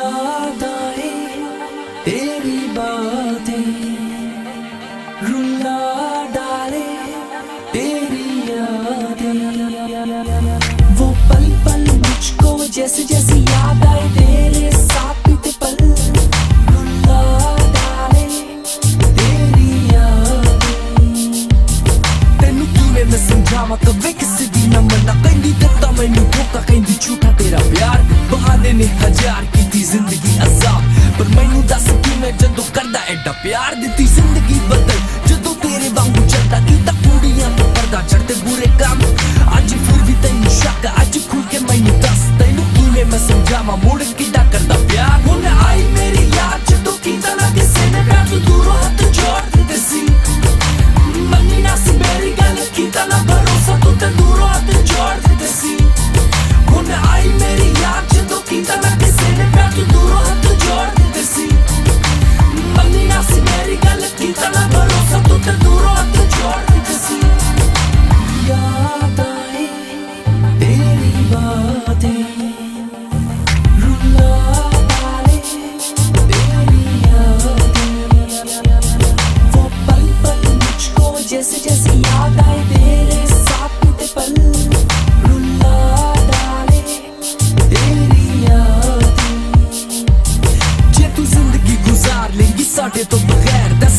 याद आए तेरी बातें, रुला डाले तेरी यादें। वो पल पल मुझको जैसे जैसे याद आए तेरे साथ पल किसी मना, कहीं धोखा, कहीं झूठा तेरा प्यार। बहाने हज़ार ਜ਼ਿੰਦਗੀ ਅਜ਼ਾਬ ਪਰ ਮੈਨੂੰ ਦੱਸ ਕਿਵੇਂ ਜਦੋਂ ਕਰਦਾ ਐਡਾ ਪਿਆਰ ਦਿੱਤੀ ਜ਼ਿੰਦਗੀ ਬਦਲ। ਜਦੋਂ ਤੇਰੇ ਵਾਂਗੂ ਚੱਲਦਾ ਕੀਤਾ ਕੁੜੀਆਂ ਨੂੰ ਪਰਦਾ ਚੜਦੇ ਬੁਰੇ ਕੰਮ। ਅੱਜ ਫਿਰ ਵੀ ਤੈਨੂੰ ਸ਼ੱਕ, ਅੱਜ ਖੁੱਲ ਕੇ ਮੈਨੂੰ ਦੱਸ ਤੈਨੂੰ ਕਿਵੇਂ ਮੈਂ ਸਮਝਾਵਾਂ? ਮੁੜ ਕਿੱਦਾਂ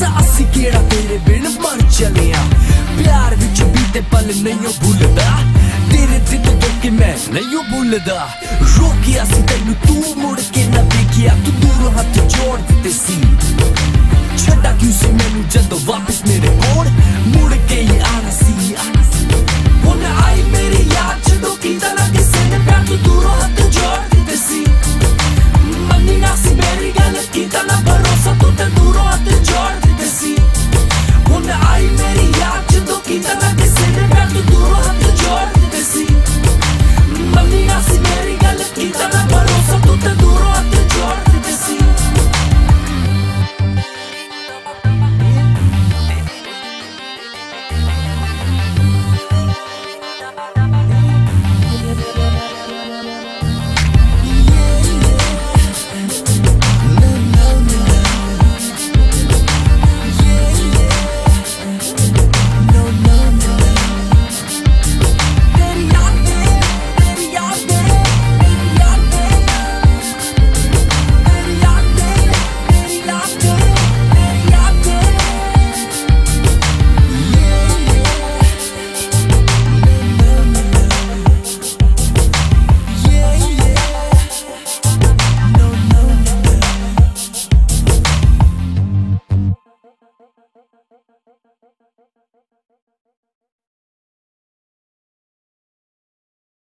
ਦੱਸ ਅਸੀਂ ਕਿਹੜਾ ਤੇਰੇ ਬਿਨ ਮਰ ਚਲਿਆ? ਪਿਆਰ ਵਿੱਚ ਬੀਤੇ ਪਲ ਨਹੀਂ ਭੁੱਲਦਾ। ਤੇਰੇ ਦਿਲ ਤੋਂ ਕਿ ਮੈਂ ਨਹੀਂ ਭੁੱਲਦਾ। ਰੋਕਿਆ ਸੀ ਤੈਨੂੰ ਤੂੰ ਮੁੜ ਕੇ ਨਾ ਦੇਖਿਆ ਤੂੰ ਦੂਰ ਹੱਥ ਜੋੜ ਦਿੱਤੇ ਸੀ। ਛੱਡਾ ਕਿਉਂ ਸੀ ਮੈਨੂੰ ਜਦੋਂ ਵਾਪਸ ਮੇਰੇ